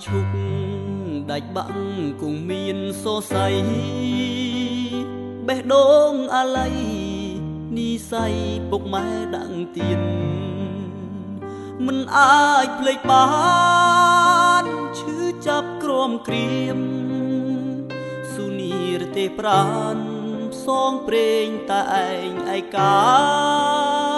chúc ដាច់បាំងគង់មានសរសៃបេះដូងអាល័យនីស័យពុកម៉ែដាក់ទៀនមិនអាចភ្លេចបានឈឺចាប់ក្រមក្រៀមសុនីរទេប្រានផ្សងព្រេងតែឯងឯកា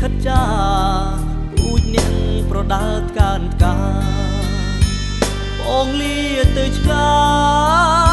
ខិតចាពូជនាងប្រដាល់កានកាបងលាទៅឆ្ងាយ